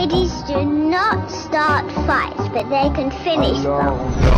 Ladies do not start fights, but they can finish them.